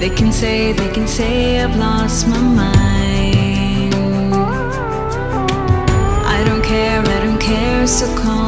They can say, they can say I've lost my mind. I don't care, I don't care, so crazy.